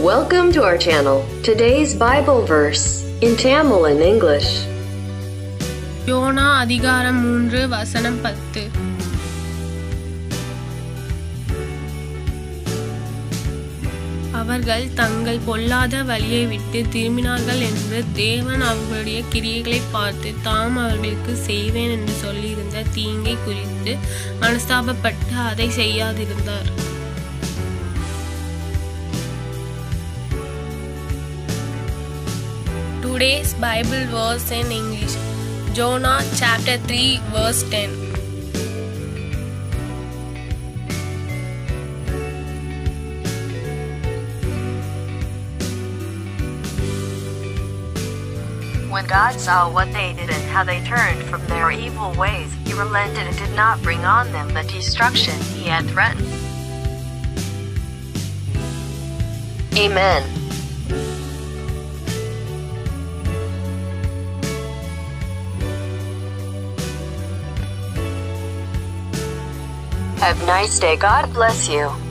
Welcome to our channel. Today's Bible verse in Tamil and English. யோனா அதிகாரம் மூன்று வசனம் பத்து அவர்கள் தங்கள் பொல்லாத வழியை விட்டு திரும்பினார்கள் என்று தேவன் அவர்களுடைய கிரியைகளை பார்த்து தாம் அவர்களுக்கு செய்வேன் என்று சொல்லியிருந்த தீங்கை குறித்து மனஸ்தாபப்பட்டு அதை செய்யாதிருந்தார் Today's Bible verse in English Jonah chapter 3 verse 10 When God saw what they did and how they turned from their evil ways, he relented and did not bring on them the destruction he had threatened. Amen. Have a nice day. God bless you.